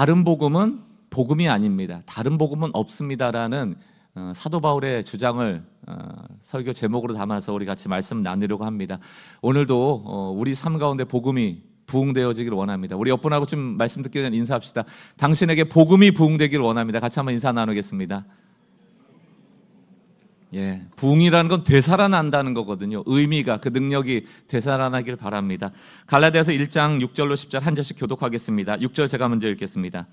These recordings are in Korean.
다른 복음은 복음이 아닙니다. 다른 복음은 없습니다라는 어, 사도 바울의 주장을 어, 설교 제목으로 담아서 우리 같이 말씀 나누려고 합니다. 오늘도 어, 우리 삶 가운데 복음이 부흥되어지기를 원합니다. 우리 옆분하고 좀 말씀 듣기 전에 인사합시다. 당신에게 복음이 부흥되기를 원합니다. 같이 한번 인사 나누겠습니다. 예, 부흥이라는 건 되살아난다는 거거든요. 의미가 그 능력이 되살아나길 바랍니다. 갈라디아서 1장 6절로 10절 한 절씩 교독하겠습니다. 6절 제가 먼저 읽겠습니다.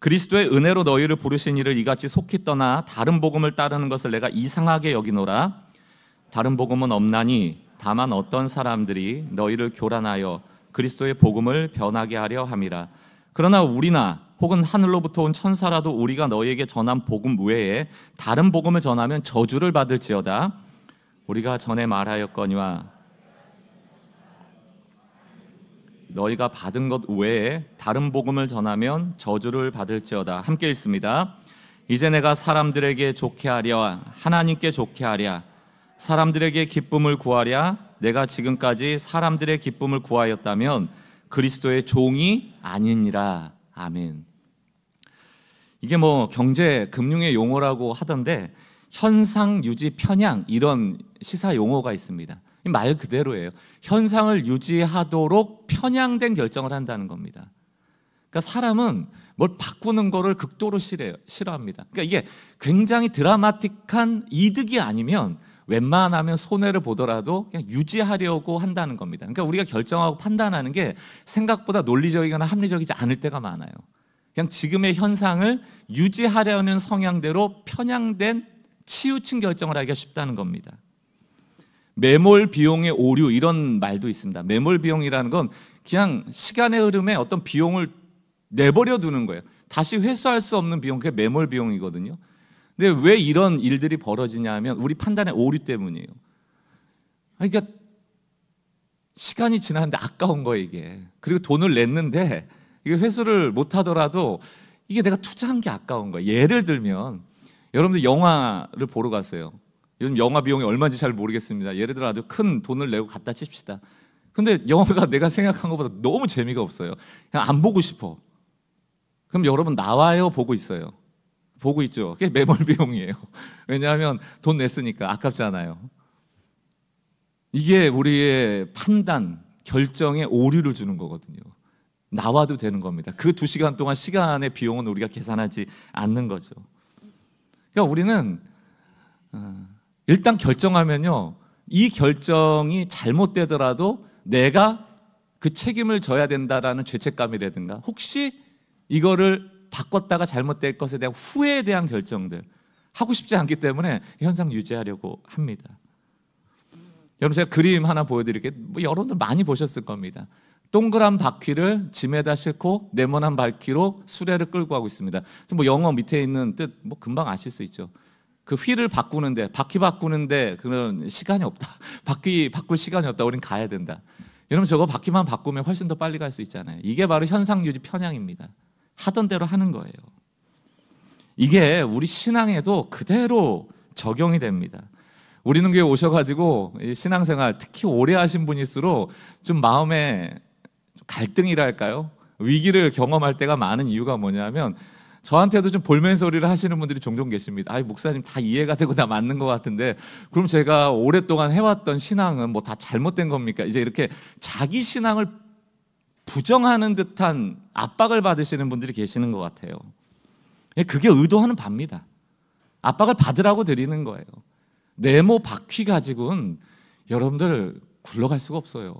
그리스도의 은혜로 너희를 부르신 이를 이같이 속히 떠나 다른 복음을 따르는 것을 내가 이상하게 여기노라. 다른 복음은 없나니 다만 어떤 사람들이 너희를 교란하여 그리스도의 복음을 변하게 하려 함이라. 그러나 우리나 혹은 하늘로부터 온 천사라도 우리가 너희에게 전한 복음 외에 다른 복음을 전하면 저주를 받을지어다. 우리가 전에 말하였거니와 너희가 받은 것 외에 다른 복음을 전하면 저주를 받을지어다. 함께 읽습니다. 이제 내가 사람들에게 좋게 하랴 하나님께 좋게 하랴 사람들에게 기쁨을 구하랴 내가 지금까지 사람들의 기쁨을 구하였다면 그리스도의 종이 아니니라. 아멘. 이게 뭐 경제 금융의 용어라고 하던데 현상 유지 편향 이런 시사 용어가 있습니다. 말 그대로예요. 현상을 유지하도록 편향된 결정을 한다는 겁니다. 그러니까 사람은 뭘 바꾸는 거를 극도로 싫어요. 싫어합니다. 그러니까 이게 굉장히 드라마틱한 이득이 아니면 웬만하면 손해를 보더라도 그냥 유지하려고 한다는 겁니다. 그러니까 우리가 결정하고 판단하는 게 생각보다 논리적이거나 합리적이지 않을 때가 많아요. 그냥 지금의 현상을 유지하려는 성향대로 편향된 치우친 결정을 하기가 쉽다는 겁니다. 매몰 비용의 오류 이런 말도 있습니다. 매몰 비용이라는 건 그냥 시간의 흐름에 어떤 비용을 내버려 두는 거예요. 다시 회수할 수 없는 비용, 그게 매몰 비용이거든요. 근데 왜 이런 일들이 벌어지냐 하면 우리 판단의 오류 때문이에요. 그러니까 시간이 지났는데 아까운 거예요, 이게. 그리고 돈을 냈는데 이게 회수를 못 하더라도 이게 내가 투자한 게 아까운 거예요. 예를 들면 여러분들 영화를 보러 갔어요. 요즘 영화 비용이 얼마인지 잘 모르겠습니다. 예를 들어 아주 큰 돈을 내고 갖다 칩시다. 근데 영화가 내가 생각한 것보다 너무 재미가 없어요. 그냥 안 보고 싶어. 그럼 여러분 나와요, 보고 있어요. 보고 있죠. 그게 매몰 비용이에요. 왜냐하면 돈 냈으니까 아깝잖아요. 이게 우리의 판단, 결정에 오류를 주는 거거든요. 나와도 되는 겁니다. 그 두 시간 동안 시간의 비용은 우리가 계산하지 않는 거죠. 그러니까 우리는 어, 일단 결정하면요. 이 결정이 잘못되더라도 내가 그 책임을 져야 된다라는 죄책감이라든가 혹시 이거를 바꿨다가 잘못될 것에 대한 후회에 대한 결정들 하고 싶지 않기 때문에 현상 유지하려고 합니다. 여러분 제가 그림 하나 보여드릴게요. 뭐 여러분들 많이 보셨을 겁니다. 동그란 바퀴를 짐에다 싣고 네모난 바퀴로 수레를 끌고 가고 있습니다. 뭐 영어 밑에 있는 뜻 뭐 금방 아실 수 있죠. 그 휠을 바꾸는데 바퀴 바꾸는데 그런 시간이 없다. 바퀴 바꿀 시간이 없다. 우린 가야 된다. 여러분 저거 바퀴만 바꾸면 훨씬 더 빨리 갈 수 있잖아요. 이게 바로 현상 유지 편향입니다. 하던 대로 하는 거예요. 이게 우리 신앙에도 그대로 적용이 됩니다. 우리는 교회 오셔가지고 신앙생활 특히 오래 하신 분일수록 좀 마음에 갈등이랄까요? 위기를 경험할 때가 많은 이유가 뭐냐면 저한테도 좀 볼멘 소리를 하시는 분들이 종종 계십니다. 아, 목사님 다 이해가 되고 다 맞는 것 같은데 그럼 제가 오랫동안 해왔던 신앙은 뭐 다 잘못된 겁니까? 이제 이렇게 자기 신앙을 부정하는 듯한 압박을 받으시는 분들이 계시는 것 같아요. 예, 그게 의도하는 바입니다. 압박을 받으라고 드리는 거예요. 네모 바퀴 가지고는 여러분들 굴러갈 수가 없어요.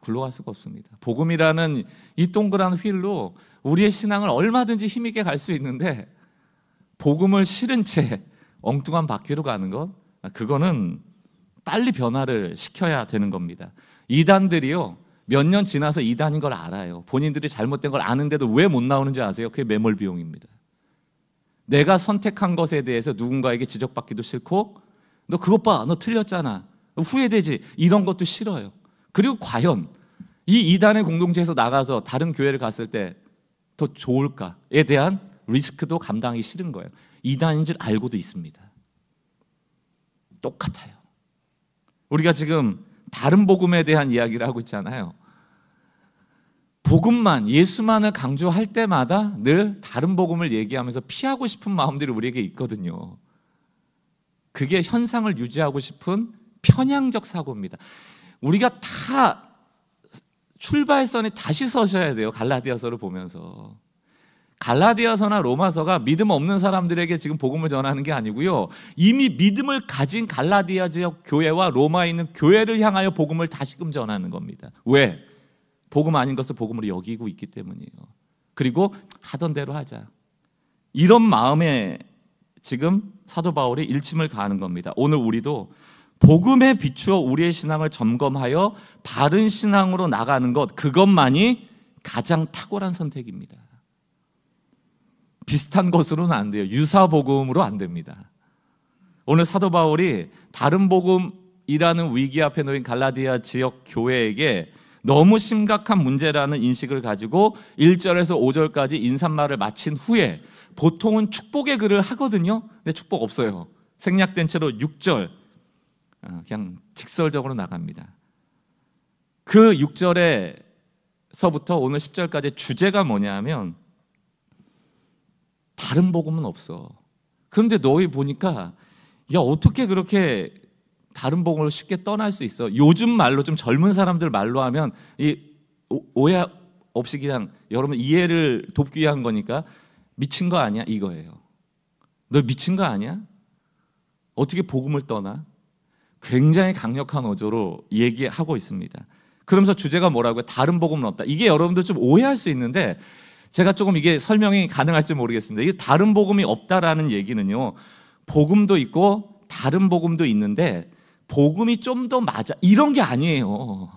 굴러갈 수가 없습니다. 복음이라는 이 동그란 휠로 우리의 신앙을 얼마든지 힘있게 갈 수 있는데 복음을 싫은 채 엉뚱한 바퀴로 가는 것 그거는 빨리 변화를 시켜야 되는 겁니다. 이단들이요 몇 년 지나서 이단인 걸 알아요. 본인들이 잘못된 걸 아는데도 왜 못 나오는지 아세요? 그게 매몰 비용입니다. 내가 선택한 것에 대해서 누군가에게 지적받기도 싫고 너 그것 봐, 너 틀렸잖아. 후회되지. 이런 것도 싫어요. 그리고 과연 이 이단의 공동체에서 나가서 다른 교회를 갔을 때 더 좋을까에 대한 리스크도 감당하기 싫은 거예요. 이단인 줄 알고도 있습니다. 똑같아요. 우리가 지금 다른 복음에 대한 이야기를 하고 있잖아요. 복음만 예수만을 강조할 때마다 늘 다른 복음을 얘기하면서 피하고 싶은 마음들이 우리에게 있거든요. 그게 현상을 유지하고 싶은 편향적 사고입니다. 우리가 다 출발선에 다시 서셔야 돼요. 갈라디아서를 보면서. 갈라디아서나 로마서가 믿음 없는 사람들에게 지금 복음을 전하는 게 아니고요. 이미 믿음을 가진 갈라디아 지역 교회와 로마에 있는 교회를 향하여 복음을 다시금 전하는 겁니다. 왜? 복음 아닌 것을 복음으로 여기고 있기 때문이에요. 그리고 하던 대로 하자. 이런 마음에 지금 사도 바울이 일침을 가하는 겁니다. 오늘 우리도 복음에 비추어 우리의 신앙을 점검하여 바른 신앙으로 나가는 것, 그것만이 가장 탁월한 선택입니다. 비슷한 것으로는 안 돼요. 유사 복음으로 안 됩니다. 오늘 사도 바울이 다른 복음이라는 위기 앞에 놓인 갈라디아 지역 교회에게 너무 심각한 문제라는 인식을 가지고 1절에서 5절까지 인사말을 마친 후에 보통은 축복의 글을 하거든요. 근데 축복 없어요. 생략된 채로 6절 어, 그냥 직설적으로 나갑니다. 그 6절에서부터 오늘 10절까지 주제가 뭐냐면 다른 복음은 없어. 그런데 너희 보니까 야 어떻게 그렇게 다른 복음을 쉽게 떠날 수 있어? 요즘 말로 좀 젊은 사람들 말로 하면 이 오해 없이 그냥 여러분 이해를 돕기 위한 거니까 미친 거 아니야 이거예요. 너 미친 거 아니야? 어떻게 복음을 떠나? 굉장히 강력한 어조로 얘기하고 있습니다. 그러면서 주제가 뭐라고요? 다른 복음은 없다. 이게 여러분들 좀 오해할 수 있는데 제가 조금 이게 설명이 가능할지 모르겠습니다. 이게 다른 복음이 없다라는 얘기는요. 복음도 있고 다른 복음도 있는데 복음이 좀 더 맞아 이런 게 아니에요.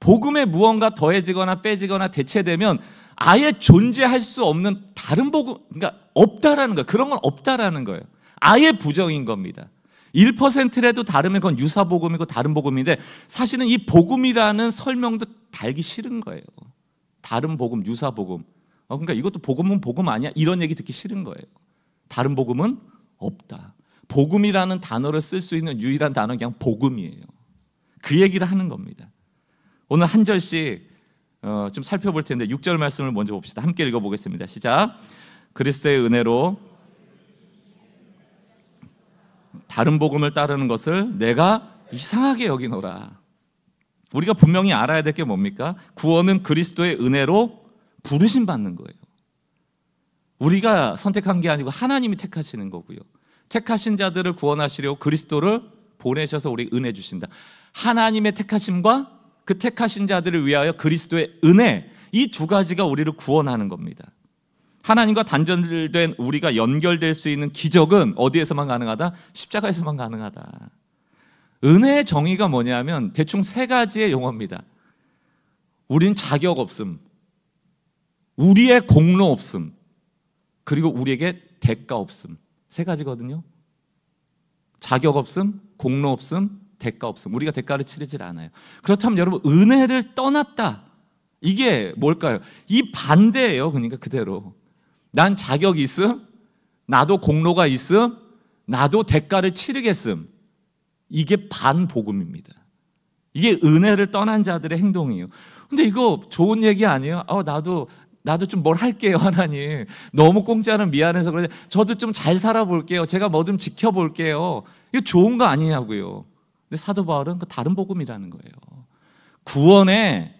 복음에 무언가 더해지거나 빼지거나 대체되면 아예 존재할 수 없는 다른 복음 그러니까 없다라는 거 그런 건 없다라는 거예요. 아예 부정인 겁니다. 1%라도 다르면 그건 유사 복음이고 다른 복음인데 사실은 이 복음이라는 설명도 달기 싫은 거예요. 다른 복음, 유사 복음. 어, 그러니까 이것도 복음은 복음 아니야? 이런 얘기 듣기 싫은 거예요. 다른 복음은 없다. 복음이라는 단어를 쓸 수 있는 유일한 단어 그냥 복음이에요. 그 얘기를 하는 겁니다. 오늘 한 절씩 어, 좀 살펴볼 텐데 6절 말씀을 먼저 봅시다. 함께 읽어보겠습니다. 시작. 그리스도의 은혜로 다른 복음을 따르는 것을 내가 이상하게 여기노라. 우리가 분명히 알아야 될 게 뭡니까? 구원은 그리스도의 은혜로 부르심 받는 거예요. 우리가 선택한 게 아니고 하나님이 택하시는 거고요. 택하신 자들을 구원하시려 그리스도를 보내셔서 우리 은혜 주신다. 하나님의 택하심과 그 택하신 자들을 위하여 그리스도의 은혜 이 두 가지가 우리를 구원하는 겁니다. 하나님과 단절된 우리가 연결될 수 있는 기적은 어디에서만 가능하다? 십자가에서만 가능하다. 은혜의 정의가 뭐냐면 대충 세 가지의 용어입니다. 우린 자격 없음, 우리의 공로 없음, 그리고 우리에게 대가 없음. 세 가지거든요. 자격 없음, 공로 없음, 대가 없음. 우리가 대가를 치르질 않아요. 그렇다면 여러분, 은혜를 떠났다. 이게 뭘까요? 이 반대예요. 그러니까 그대로. 난 자격이 있음, 나도 공로가 있음, 나도 대가를 치르겠음. 이게 반복음입니다. 이게 은혜를 떠난 자들의 행동이에요. 근데 이거 좋은 얘기 아니에요? 어, 나도 나도 좀 뭘 할게요, 하나님. 너무 공짜는 미안해서 그래. 저도 좀 잘 살아볼게요. 제가 뭐 좀 지켜볼게요. 이거 좋은 거 아니냐고요. 근데 사도 바울은 그 다른 복음이라는 거예요. 구원에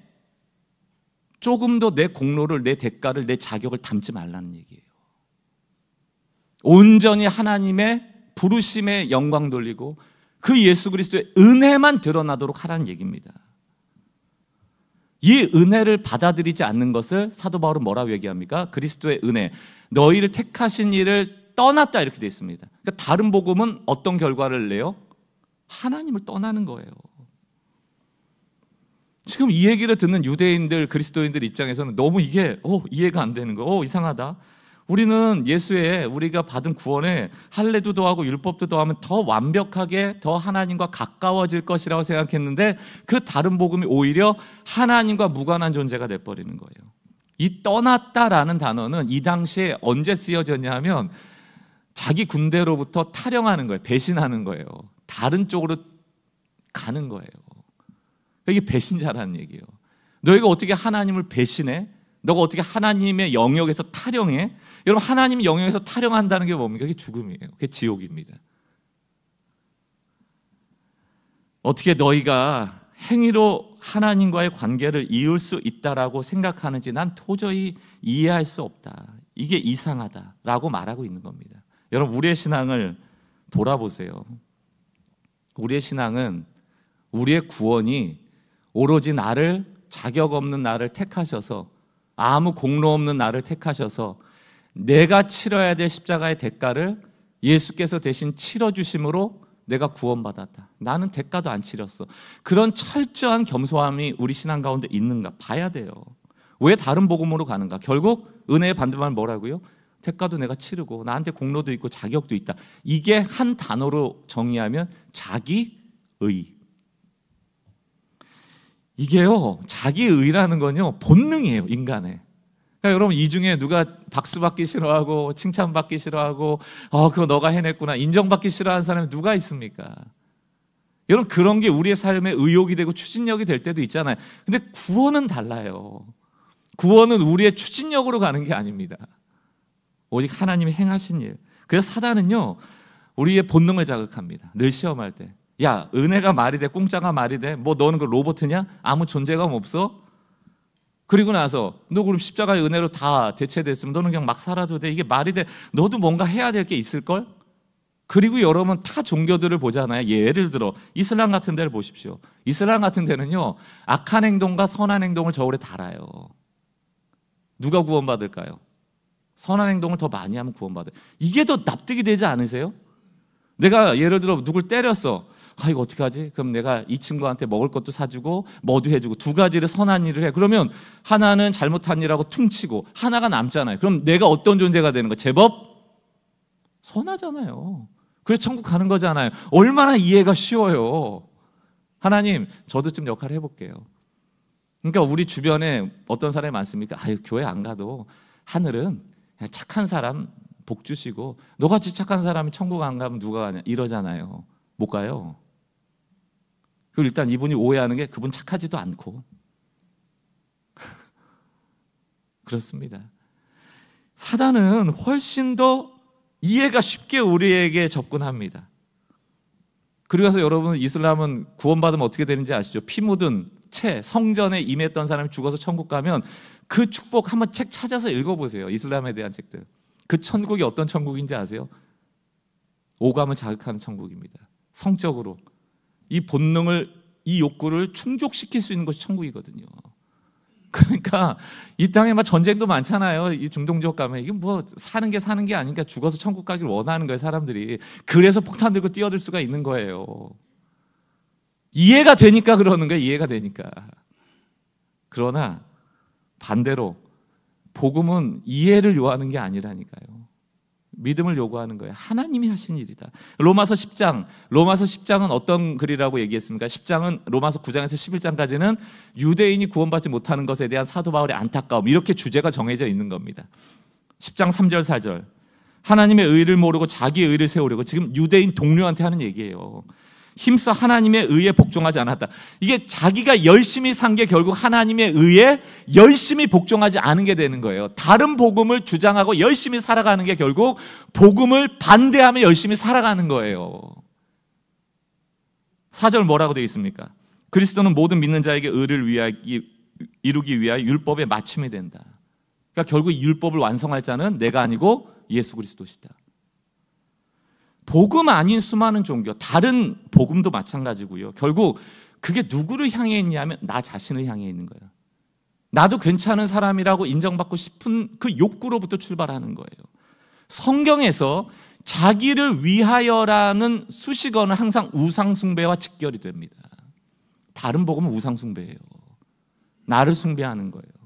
조금도 내 공로를, 내 대가를, 내 자격을 담지 말라는 얘기예요. 온전히 하나님의 부르심에 영광 돌리고 그 예수 그리스도의 은혜만 드러나도록 하라는 얘기입니다. 이 은혜를 받아들이지 않는 것을 사도 바울은 뭐라고 얘기합니까? 그리스도의 은혜. 너희를 택하신 일을 떠났다 이렇게 되어 있습니다. 그러니까 다른 복음은 어떤 결과를 내요? 하나님을 떠나는 거예요. 지금 이 얘기를 듣는 유대인들, 그리스도인들 입장에서는 너무 이게 어, 이해가 안 되는 거. 어, 이상하다. 우리는 예수의 우리가 받은 구원에 할례도 더하고 율법도 더하면 더 완벽하게 더 하나님과 가까워질 것이라고 생각했는데 그 다른 복음이 오히려 하나님과 무관한 존재가 돼 버리는 거예요. 이 떠났다라는 단어는 이 당시에 언제 쓰여졌냐 하면 자기 군대로부터 탈영하는 거예요. 배신하는 거예요. 다른 쪽으로 가는 거예요. 이게 배신자라는 얘기예요. 너희가 어떻게 하나님을 배신해? 너가 어떻게 하나님의 영역에서 타령해? 여러분 하나님 영역에서 타령한다는 게 뭡니까? 그게 죽음이에요. 그게 지옥입니다. 어떻게 너희가 행위로 하나님과의 관계를 이을 수 있다라고 생각하는지 난 도저히 이해할 수 없다. 이게 이상하다라고 말하고 있는 겁니다. 여러분 우리의 신앙을 돌아보세요. 우리의 신앙은 우리의 구원이 오로지 나를 자격 없는 나를 택하셔서 아무 공로 없는 나를 택하셔서 내가 치러야 될 십자가의 대가를 예수께서 대신 치러 주심으로 내가 구원받았다. 나는 대가도 안 치렀어. 그런 철저한 겸손함이 우리 신앙 가운데 있는가 봐야 돼요. 왜 다른 복음으로 가는가? 결국 은혜의 반대말 뭐라고요? 대가도 내가 치르고 나한테 공로도 있고 자격도 있다. 이게 한 단어로 정의하면 자기의. 이게요, 자기의라는 건요, 본능이에요, 인간의. 그러니까 여러분, 이 중에 누가 박수 받기 싫어하고, 칭찬 받기 싫어하고, 어, 그거 너가 해냈구나. 인정받기 싫어하는 사람이 누가 있습니까? 여러분, 그런 게 우리의 삶의 의욕이 되고 추진력이 될 때도 있잖아요. 근데 구원은 달라요. 구원은 우리의 추진력으로 가는 게 아닙니다. 오직 하나님이 행하신 일. 그래서 사단은요, 우리의 본능을 자극합니다. 늘 시험할 때. 야, 은혜가 말이 돼, 공짜가 말이 돼. 뭐 너는 그 로봇이냐? 아무 존재감 없어? 그리고 나서 너 그럼 십자가의 은혜로 다 대체됐으면 너는 그냥 막 살아도 돼. 이게 말이 돼. 너도 뭔가 해야 될 게 있을걸? 그리고 여러분 타 종교들을 보잖아요. 예를 들어 이슬람 같은 데를 보십시오. 이슬람 같은 데는요. 악한 행동과 선한 행동을 저울에 달아요. 누가 구원받을까요? 선한 행동을 더 많이 하면 구원받아요. 이게 더 납득이 되지 않으세요? 내가 예를 들어 누굴 때렸어. 아 이거 어떻게 하지? 그럼 내가 이 친구한테 먹을 것도 사주고 뭐도 해주고 두 가지를 선한 일을 해. 그러면 하나는 잘못한 일하고 퉁치고 하나가 남잖아요. 그럼 내가 어떤 존재가 되는 거? 제법 선하잖아요. 그래서 천국 가는 거잖아요. 얼마나 이해가 쉬워요. 하나님, 저도 좀 역할을 해볼게요. 그러니까 우리 주변에 어떤 사람이 많습니까? 아유 교회 안 가도 하늘은 착한 사람 복 주시고 너같이 착한 사람이 천국 안 가면 누가 가냐 이러잖아요. 못 가요. 그리고 일단 이분이 오해하는 게 그분 착하지도 않고 그렇습니다. 사단은 훨씬 더 이해가 쉽게 우리에게 접근합니다. 그리고 서 여러분 이슬람은 구원받으면 어떻게 되는지 아시죠? 피 묻은 채 성전에 임했던 사람이 죽어서 천국 가면 그 축복 한번 책 찾아서 읽어보세요. 이슬람에 대한 책들. 그 천국이 어떤 천국인지 아세요? 오감을 자극하는 천국입니다. 성적으로 이 본능을 이 욕구를 충족시킬 수 있는 것이 천국이거든요. 그러니까 이 땅에 막 전쟁도 많잖아요. 이 중동 지역 가면 이게 뭐 사는 게 사는 게 아니니까 죽어서 천국 가길 원하는 거예요, 사람들이. 그래서 폭탄 들고 뛰어들 수가 있는 거예요. 이해가 되니까 그러는 거예요, 이해가 되니까. 그러나 반대로 복음은 이해를 요하는 게 아니라니까요. 믿음을 요구하는 거예요. 하나님이 하신 일이다. 로마서 10장, 로마서 10장은 어떤 글이라고 얘기했습니까? 10장은 로마서 9장에서 11장까지는 유대인이 구원받지 못하는 것에 대한 사도 바울의 안타까움, 이렇게 주제가 정해져 있는 겁니다. 10장 3절, 4절. 하나님의 의를 모르고 자기의 의를 세우려고 지금 유대인 동료한테 하는 얘기예요. 힘써 하나님의 의에 복종하지 않았다. 이게 자기가 열심히 산 게 결국 하나님의 의에 열심히 복종하지 않은 게 되는 거예요. 다른 복음을 주장하고 열심히 살아가는 게 결국 복음을 반대하며 열심히 살아가는 거예요. 사절 뭐라고 되어 있습니까? 그리스도는 모든 믿는 자에게 의를 위하기, 이루기 위하여 율법에 맞춤이 된다. 그러니까 결국 율법을 완성할 자는 내가 아니고 예수 그리스도시다. 복음 아닌 수많은 종교, 다른 복음도 마찬가지고요. 결국 그게 누구를 향해 있냐면 나 자신을 향해 있는 거예요. 나도 괜찮은 사람이라고 인정받고 싶은 그 욕구로부터 출발하는 거예요. 성경에서 자기를 위하여라는 수식어는 항상 우상숭배와 직결이 됩니다. 다른 복음은 우상숭배예요. 나를 숭배하는 거예요.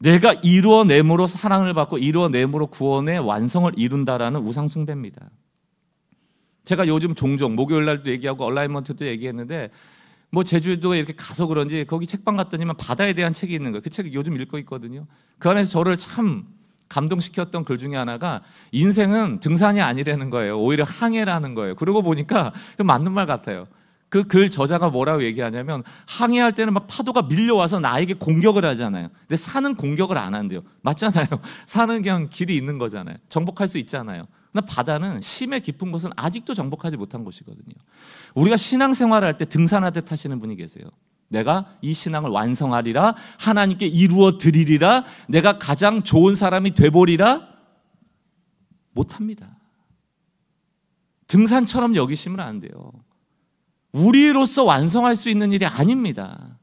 내가 이루어냄으로 사랑을 받고 이루어냄으로 구원의 완성을 이룬다라는 우상숭배입니다. 제가 요즘 종종 목요일 날도 얘기하고 얼라이먼트도 얘기했는데 뭐 제주도에 이렇게 가서 그런지 거기 책방 갔더니만 바다에 대한 책이 있는 거예요. 그책 요즘 읽고 있거든요. 그 안에서 저를 참 감동시켰던 글 중에 하나가 인생은 등산이 아니라는 거예요. 오히려 항해라는 거예요. 그러고 보니까 맞는 말 같아요. 그 글 저자가 뭐라고 얘기하냐면 항해할 때는 막 파도가 밀려와서 나에게 공격을 하잖아요. 근데 산은 공격을 안 한대요. 맞잖아요. 산은 그냥 길이 있는 거잖아요. 정복할 수 있잖아요. 그러나 바다는 심해 깊은 곳은 아직도 정복하지 못한 곳이거든요. 우리가 신앙생활을 할때 등산하듯 하시는 분이 계세요. 내가 이 신앙을 완성하리라 하나님께 이루어 드리리라 내가 가장 좋은 사람이 되보리라 못합니다. 등산처럼 여기시면 안 돼요. 우리로서 완성할 수 있는 일이 아닙니다.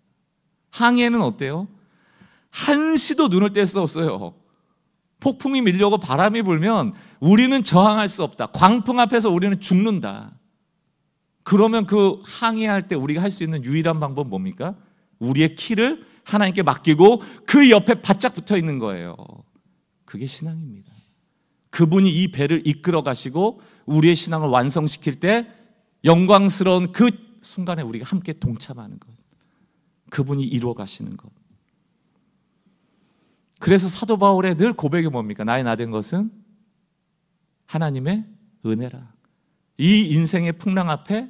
항해는 어때요? 한시도 눈을 뗄 수 없어요. 폭풍이 밀려고 바람이 불면 우리는 저항할 수 없다. 광풍 앞에서 우리는 죽는다. 그러면 그 항해할 때 우리가 할 수 있는 유일한 방법은 뭡니까? 우리의 키를 하나님께 맡기고 그 옆에 바짝 붙어 있는 거예요. 그게 신앙입니다. 그분이 이 배를 이끌어 가시고 우리의 신앙을 완성시킬 때 영광스러운 그 순간에 우리가 함께 동참하는 것. 그분이 이루어 가시는 것. 그래서 사도 바울의 늘 고백이 뭡니까? 나의 나된 것은 하나님의 은혜라. 이 인생의 풍랑 앞에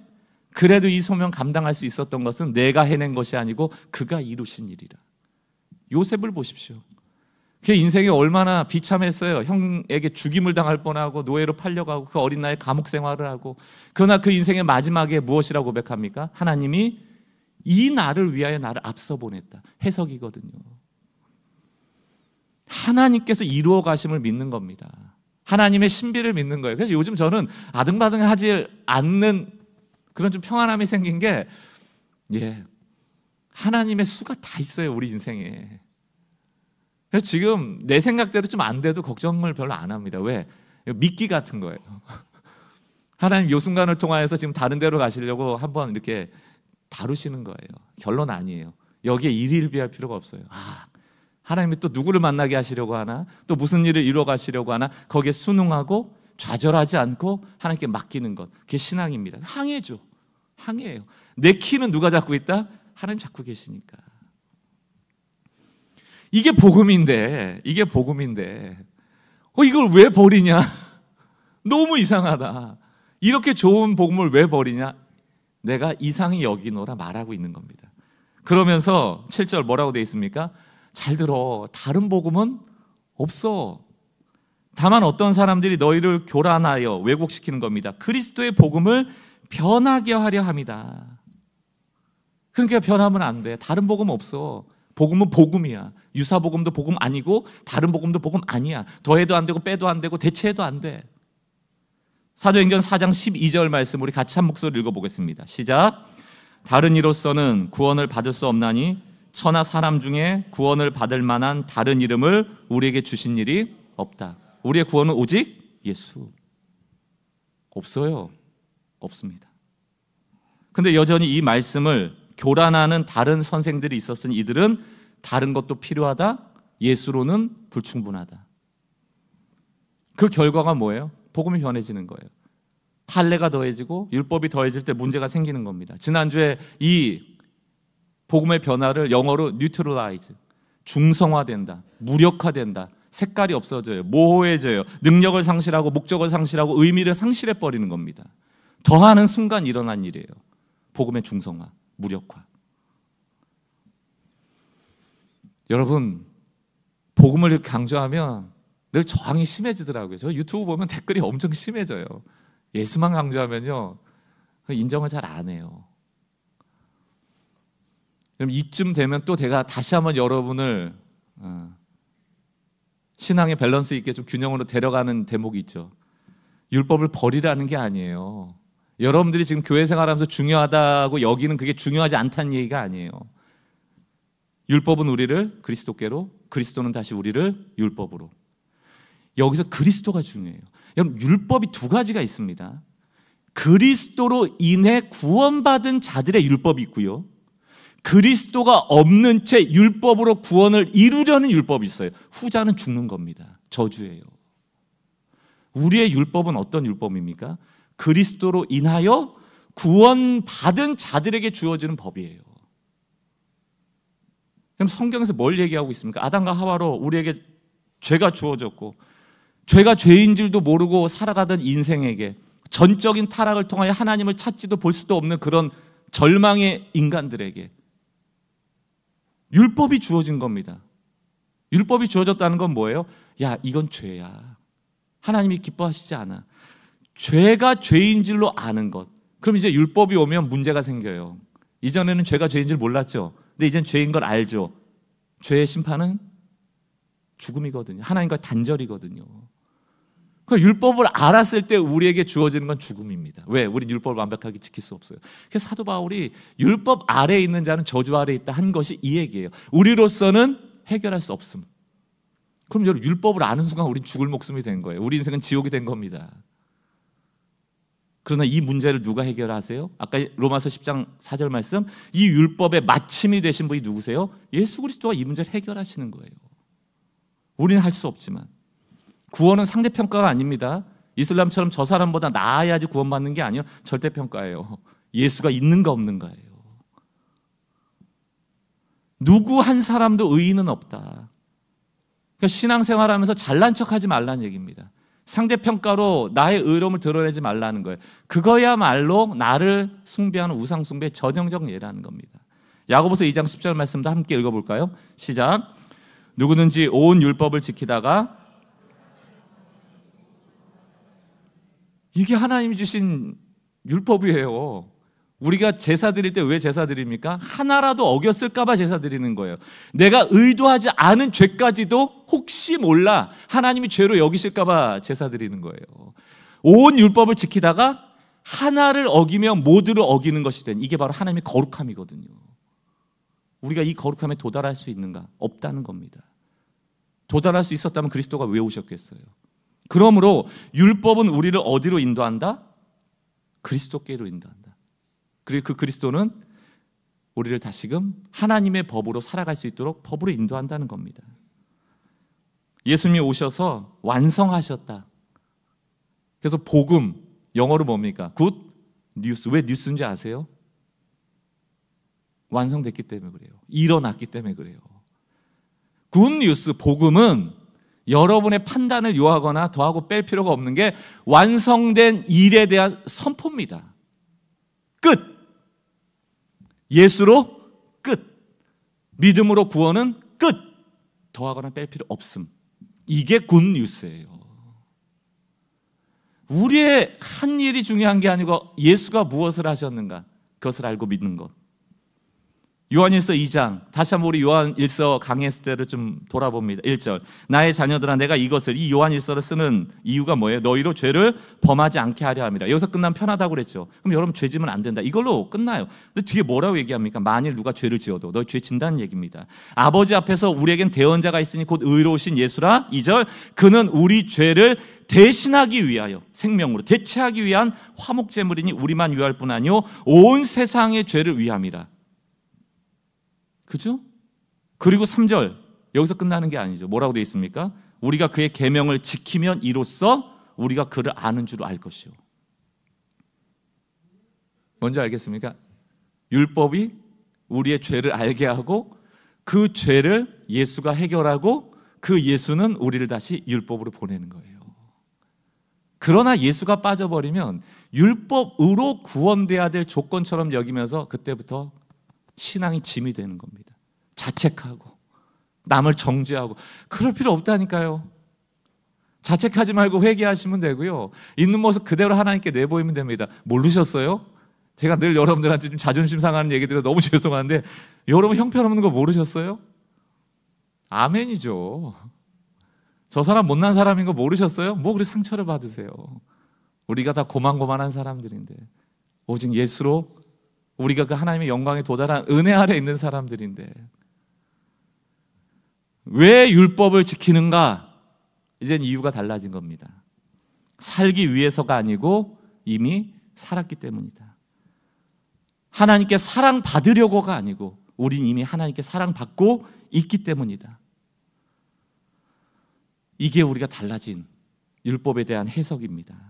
그래도 이 소명 감당할 수 있었던 것은 내가 해낸 것이 아니고 그가 이루신 일이라. 요셉을 보십시오. 그 인생이 얼마나 비참했어요. 형에게 죽임을 당할 뻔하고 노예로 팔려가고 그 어린 나이에 감옥 생활을 하고 그러나 그 인생의 마지막에 무엇이라고 고백합니까? 하나님이 이 나를 위하여 나를 앞서 보냈다. 해석이거든요. 하나님께서 이루어 가심을 믿는 겁니다. 하나님의 신비를 믿는 거예요. 그래서 요즘 저는 아등바등하지 않는 그런 좀 평안함이 생긴 게 예. 하나님의 수가 다 있어요, 우리 인생에. 그래서 지금 내 생각대로 좀 안 돼도 걱정을 별로 안 합니다. 왜? 미끼 같은 거예요. 하나님 요 순간을 통하여서 지금 다른 데로 가시려고 한번 이렇게 다루시는 거예요. 결론 아니에요. 여기에 일일비할 필요가 없어요. 아, 하나님이 또 누구를 만나게 하시려고 하나? 또 무슨 일을 이루어 가시려고 하나? 거기에 순응하고 좌절하지 않고 하나님께 맡기는 것. 그게 신앙입니다. 항해죠. 항해예요. 내 키는 누가 잡고 있다? 하나님 잡고 계시니까. 이게 복음인데, 이게 복음인데, 어, 이걸 왜 버리냐? 너무 이상하다. 이렇게 좋은 복음을 왜 버리냐? 내가 이상히 여기노라 말하고 있는 겁니다. 그러면서 7절 뭐라고 되어 있습니까? 잘 들어. 다른 복음은 없어. 다만 어떤 사람들이 너희를 교란하여 왜곡시키는 겁니다. 그리스도의 복음을 변하게 하려 합니다. 그러니까 변하면 안 돼. 다른 복음 없어. 복음은 복음이야. 유사 복음도 복음 아니고 다른 복음도 복음 아니야. 더해도 안 되고 빼도 안 되고 대체해도 안 돼. 사도행전 4장 12절 말씀 우리 같이 한 목소리 읽어보겠습니다. 시작. 다른 이로서는 구원을 받을 수 없나니 천하 사람 중에 구원을 받을 만한 다른 이름을 우리에게 주신 일이 없다. 우리의 구원은 오직 예수. 없어요. 없습니다. 근데 여전히 이 말씀을 교란하는 다른 선생들이 있었으니 이들은 다른 것도 필요하다. 예수로는 불충분하다. 그 결과가 뭐예요? 복음이 변해지는 거예요. 할례가 더해지고 율법이 더해질 때 문제가 생기는 겁니다. 지난주에 이 복음의 변화를 영어로 neutralize 중성화된다. 무력화된다. 색깔이 없어져요. 모호해져요. 능력을 상실하고 목적을 상실하고 의미를 상실해 버리는 겁니다. 더하는 순간 일어난 일이에요. 복음의 중성화. 무력화. 여러분, 복음을 이렇게 강조하면 늘 저항이 심해지더라고요. 저 유튜브 보면 댓글이 엄청 심해져요. 예수만 강조하면요. 인정을 잘 안 해요. 그럼 이쯤 되면 또 제가 다시 한번 여러분을 어, 신앙의 밸런스 있게 좀 균형으로 데려가는 대목이 있죠. 율법을 버리라는 게 아니에요. 여러분들이 지금 교회 생활하면서 중요하다고 여기는 그게 중요하지 않다는 얘기가 아니에요. 율법은 우리를 그리스도께로, 그리스도는 다시 우리를 율법으로. 여기서 그리스도가 중요해요. 여러분, 율법이 두 가지가 있습니다. 그리스도로 인해 구원받은 자들의 율법이 있고요. 그리스도가 없는 채 율법으로 구원을 이루려는 율법이 있어요. 후자는 죽는 겁니다. 저주예요. 우리의 율법은 어떤 율법입니까? 그리스도로 인하여 구원받은 자들에게 주어지는 법이에요. 그럼 성경에서 뭘 얘기하고 있습니까? 아담과 하와로 우리에게 죄가 주어졌고 죄가 죄인 줄도 모르고 살아가던 인생에게 전적인 타락을 통하여 하나님을 찾지도 볼 수도 없는 그런 절망의 인간들에게 율법이 주어진 겁니다. 율법이 주어졌다는 건 뭐예요? 야, 이건 죄야. 하나님이 기뻐하시지 않아. 죄가 죄인 줄로 아는 것. 그럼 이제 율법이 오면 문제가 생겨요. 이전에는 죄가 죄인 줄 몰랐죠. 근데 이젠 죄인 걸 알죠. 죄의 심판은 죽음이거든요. 하나님과 단절이거든요. 그 율법을 알았을 때 우리에게 주어지는 건 죽음입니다. 왜? 우리 율법을 완벽하게 지킬 수 없어요. 그래서 사도 바울이 율법 아래에 있는 자는 저주 아래에 있다 한 것이 이 얘기예요. 우리로서는 해결할 수 없음. 그럼 여러분 율법을 아는 순간 우린 죽을 목숨이 된 거예요. 우리 인생은 지옥이 된 겁니다. 그러나 이 문제를 누가 해결하세요? 아까 로마서 10장 4절 말씀 이 율법의 마침이 되신 분이 누구세요? 예수 그리스도가 이 문제를 해결하시는 거예요. 우리는 할 수 없지만 구원은 상대 평가가 아닙니다. 이슬람처럼 저 사람보다 나아야지 구원받는 게 아니에요. 절대 평가예요. 예수가 있는가 없는가예요. 누구 한 사람도 의인은 없다. 그러니까 신앙생활하면서 잘난 척하지 말라는 얘기입니다. 상대평가로 나의 의로움을 드러내지 말라는 거예요. 그거야말로 나를 숭배하는 우상숭배의 전형적 예라는 겁니다. 야고보서 2장 10절 말씀도 함께 읽어볼까요? 시작. 누구든지 온 율법을 지키다가 이게 하나님이 주신 율법이에요. 우리가 제사 드릴 때 왜 제사 드립니까? 하나라도 어겼을까봐 제사 드리는 거예요. 내가 의도하지 않은 죄까지도 혹시 몰라 하나님이 죄로 여기실까봐 제사 드리는 거예요. 온 율법을 지키다가 하나를 어기면 모두를 어기는 것이 된 이게 바로 하나님의 거룩함이거든요. 우리가 이 거룩함에 도달할 수 있는가? 없다는 겁니다. 도달할 수 있었다면 그리스도가 왜 오셨겠어요? 그러므로 율법은 우리를 어디로 인도한다? 그리스도께로 인도한다. 그리고 그 그리스도는 우리를 다시금 하나님의 법으로 살아갈 수 있도록 법으로 인도한다는 겁니다. 예수님이 오셔서 완성하셨다. 그래서 복음 영어로 뭡니까? good news. 왜 뉴스인지 아세요? 완성됐기 때문에 그래요. 일어났기 때문에 그래요. good news 복음은 여러분의 판단을 요하거나 더하고 뺄 필요가 없는 게 완성된 일에 대한 선포입니다. 끝. 예수로 끝. 믿음으로 구원은 끝. 더하거나 뺄 필요 없음. 이게 good news예요. 우리의 한 일이 중요한 게 아니고 예수가 무엇을 하셨는가 그것을 알고 믿는 것. 요한일서 2장 다시 한번 우리 요한일서 강의했을 때를 좀 돌아봅니다. 1절 나의 자녀들아 내가 이것을 이 요한일서를 쓰는 이유가 뭐예요? 너희로 죄를 범하지 않게 하려 함이라. 여기서 끝나면 편하다고 그랬죠. 그럼 여러분 죄 지면 안 된다. 이걸로 끝나요. 근데 뒤에 뭐라고 얘기합니까? 만일 누가 죄를 지어도 너희 죄 진다는 얘기입니다. 아버지 앞에서 우리에겐 대언자가 있으니 곧 의로우신 예수라. 2절 그는 우리 죄를 대신하기 위하여 생명으로 대체하기 위한 화목제물이니 우리만 위할 뿐 아니요 온 세상의 죄를 위함이라. 그죠? 그리고 3절 여기서 끝나는 게 아니죠. 뭐라고 되어 있습니까? 우리가 그의 계명을 지키면 이로써 우리가 그를 아는 줄 알 것이요. 뭔지 알겠습니까? 율법이 우리의 죄를 알게 하고 그 죄를 예수가 해결하고 그 예수는 우리를 다시 율법으로 보내는 거예요. 그러나 예수가 빠져버리면 율법으로 구원돼야 될 조건처럼 여기면서 그때부터 신앙이 짐이 되는 겁니다. 자책하고 남을 정죄하고 그럴 필요 없다니까요. 자책하지 말고 회개하시면 되고요. 있는 모습 그대로 하나님께 내보이면 됩니다. 모르셨어요? 제가 늘 여러분들한테 좀 자존심 상하는 얘기들을 너무 죄송한데 여러분 형편없는 거 모르셨어요? 아멘이죠. 저 사람 못난 사람인 거 모르셨어요? 뭐 그리 상처를 받으세요. 우리가 다 고만고만한 사람들인데 오직 예수로 우리가 그 하나님의 영광에 도달한 은혜 아래 있는 사람들인데 왜 율법을 지키는가? 이젠 이유가 달라진 겁니다. 살기 위해서가 아니고 이미 살았기 때문이다. 하나님께 사랑 받으려고가 아니고 우린 이미 하나님께 사랑 받고 있기 때문이다. 이게 우리가 달라진 율법에 대한 해석입니다.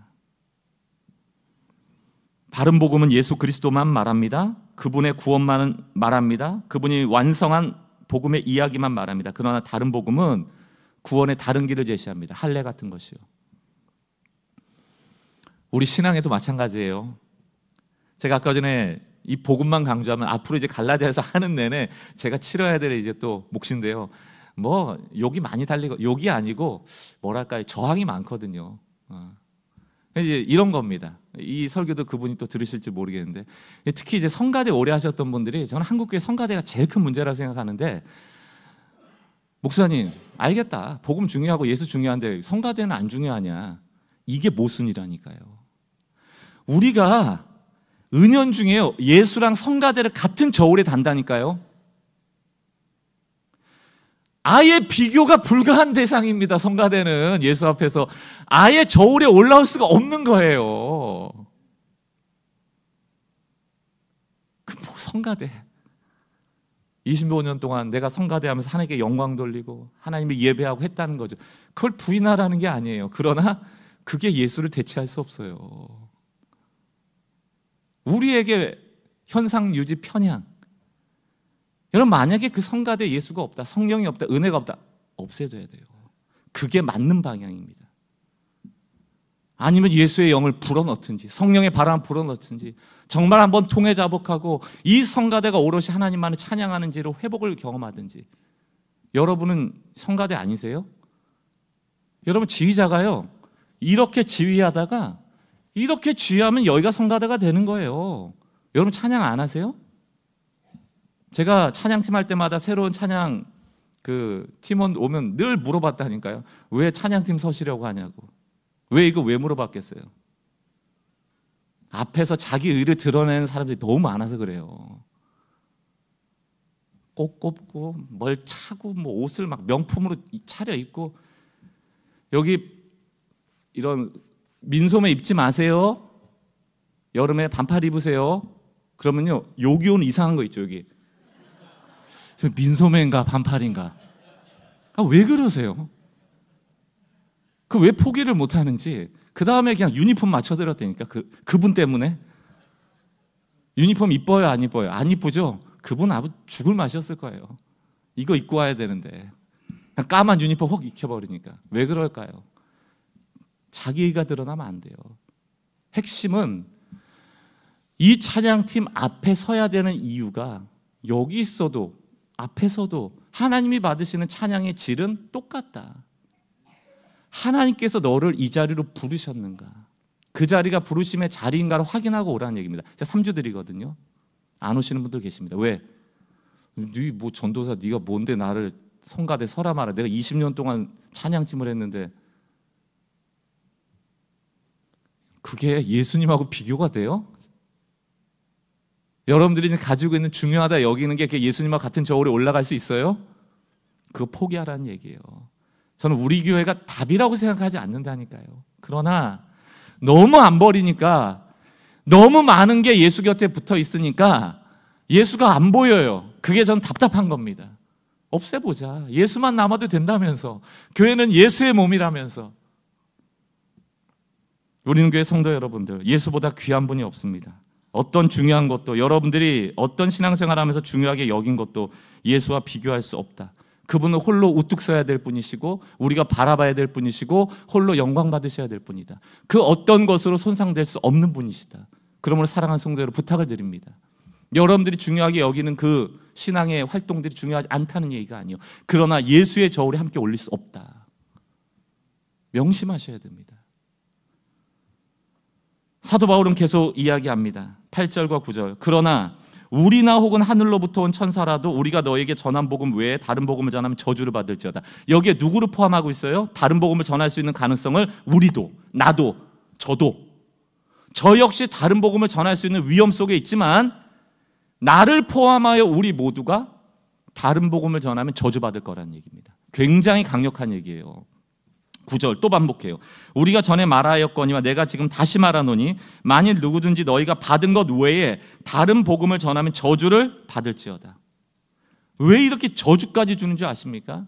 바른 복음은 예수 그리스도만 말합니다. 그분의 구원만 말합니다. 그분이 완성한 복음의 이야기만 말합니다. 그러나 다른 복음은 구원의 다른 길을 제시합니다. 할례 같은 것이요. 우리 신앙에도 마찬가지예요. 제가 아까 전에 이 복음만 강조하면 앞으로 이제 갈라디아에서 하는 내내 제가 치러야 될 이제 또 몫인데요. 뭐 욕이 많이 달리고 욕이 아니고 뭐랄까요 저항이 많거든요. 어. 이제 이런 겁니다. 이 설교도 그분이 또 들으실지 모르겠는데 특히 이제 성가대 오래 하셨던 분들이 저는 한국교회 성가대가 제일 큰 문제라고 생각하는데 목사님 알겠다 복음 중요하고 예수 중요한데 성가대는 안 중요하냐 이게 모순이라니까요. 우리가 은연 중에 예수랑 성가대를 같은 저울에 단다니까요. 아예 비교가 불가한 대상입니다. 성가대는 예수 앞에서 아예 저울에 올라올 수가 없는 거예요. 그 뭐 성가대. 25년 동안 내가 성가대 하면서 하나님께 영광 돌리고 하나님을 예배하고 했다는 거죠. 그걸 부인하라는 게 아니에요. 그러나 그게 예수를 대체할 수 없어요. 우리에게 현상 유지 편향, 여러분 만약에 그 성가대 예수가 없다, 성령이 없다, 은혜가 없다, 없애져야 돼요. 그게 맞는 방향입니다. 아니면 예수의 영을 불어넣든지 성령의 바람을 불어넣든지 정말 한번 통해 자복하고 이 성가대가 오롯이 하나님만을 찬양하는지로 회복을 경험하든지 여러분은 성가대 아니세요? 여러분 지휘자가요 이렇게 지휘하다가 이렇게 지휘하면 여기가 성가대가 되는 거예요 여러분 찬양 안 하세요? 제가 찬양팀 할 때마다 새로운 찬양 그 팀원 오면 늘 물어봤다니까요. 왜 찬양팀 서시려고 하냐고. 왜 이거 왜 물어봤겠어요? 앞에서 자기 의를 드러내는 사람들이 너무 많아서 그래요. 꽃 꼽고 뭘 차고 뭐 옷을 막 명품으로 차려 입고 여기 이런 민소매 입지 마세요. 여름에 반팔 입으세요. 그러면요 여기 온 이상한 거 있죠 여기 민소매인가 반팔인가? 아, 왜 그러세요? 그 왜 포기를 못 하는지 그 다음에 그냥 유니폼 맞춰드렸다니까 그 그분 때문에 유니폼 이뻐요 안 이뻐요 안 이쁘죠? 그분 아주 죽을 맛이었을 거예요. 이거 입고 와야 되는데 까만 유니폼 혹 익혀버리니까 왜 그럴까요? 자기가 드러나면 안 돼요. 핵심은 이 찬양팀 앞에 서야 되는 이유가 여기 있어도 앞에서도 하나님이 받으시는 찬양의 질은 똑같다. 하나님께서 너를 이 자리로 부르셨는가? 그 자리가 부르심의 자리인가를 확인하고 오라는 얘기입니다. 제가 3주 드리거든요. 안 오시는 분들 계십니다. 왜? 네 뭐 전도사 네가 뭔데 나를 성가대 서라 마라. 내가 20년 동안 찬양팀을 했는데 그게 예수님하고 비교가 돼요? 여러분들이 가지고 있는 중요하다 여기는 게 예수님과 같은 저울에 올라갈 수 있어요? 그거 포기하라는 얘기예요. 저는 우리 교회가 답이라고 생각하지 않는다니까요. 그러나 너무 안 버리니까 너무 많은 게 예수 곁에 붙어 있으니까 예수가 안 보여요. 그게 전 답답한 겁니다. 없애보자. 예수만 남아도 된다면서. 교회는 예수의 몸이라면서. 우리는 교회 성도 여러분들, 예수보다 귀한 분이 없습니다. 어떤 중요한 것도 여러분들이 어떤 신앙생활 하면서 중요하게 여긴 것도 예수와 비교할 수 없다. 그분은 홀로 우뚝 서야 될 분이시고 우리가 바라봐야 될 분이시고 홀로 영광 받으셔야 될 분이다. 그 어떤 것으로 손상될 수 없는 분이시다. 그러므로 사랑하는 성도 여러분 부탁을 드립니다. 여러분들이 중요하게 여기는 그 신앙의 활동들이 중요하지 않다는 얘기가 아니요. 그러나 예수의 저울에 함께 올릴 수 없다. 명심하셔야 됩니다. 사도 바울은 계속 이야기합니다. 8절과 9절. 그러나 우리나 혹은 하늘로부터 온 천사라도 우리가 너에게 전한 복음 외에 다른 복음을 전하면 저주를 받을지어다. 여기에 누구를 포함하고 있어요? 다른 복음을 전할 수 있는 가능성을 우리도, 나도, 저도. 저 역시 다른 복음을 전할 수 있는 위험 속에 있지만 나를 포함하여 우리 모두가 다른 복음을 전하면 저주받을 거라는 얘기입니다. 굉장히 강력한 얘기예요. 9절 또 반복해요. 우리가 전에 말하였거니와 내가 지금 다시 말하노니 만일 누구든지 너희가 받은 것 외에 다른 복음을 전하면 저주를 받을지어다. 왜 이렇게 저주까지 주는 줄 아십니까?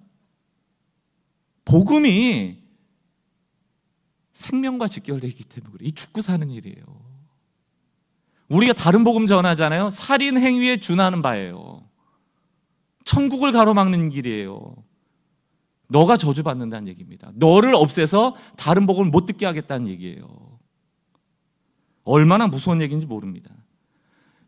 복음이 생명과 직결되어 있기 때문에 그래. 이 죽고 사는 일이에요. 우리가 다른 복음 전하잖아요. 살인 행위에 준하는 바예요. 천국을 가로막는 길이에요. 너가 저주받는다는 얘기입니다. 너를 없애서 다른 복음을 못 듣게 하겠다는 얘기예요. 얼마나 무서운 얘기인지 모릅니다.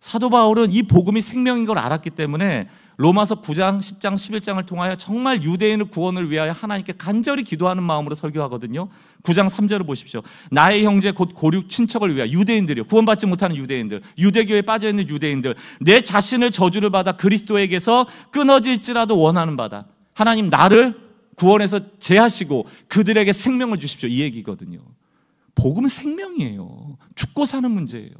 사도 바울은 이 복음이 생명인 걸 알았기 때문에 로마서 9장, 10장, 11장을 통하여 정말 유대인의 구원을 위하여 하나님께 간절히 기도하는 마음으로 설교하거든요. 9장 3절을 보십시오. 나의 형제 곧 고륙 친척을 위하여 유대인들이요. 구원받지 못하는 유대인들, 유대교에 빠져 있는 유대인들, 내 자신을 저주를 받아 그리스도에게서 끊어질지라도 원하는 바다. 하나님 나를 구원해서 제하시고 그들에게 생명을 주십시오. 이 얘기거든요. 복음은 생명이에요. 죽고 사는 문제예요.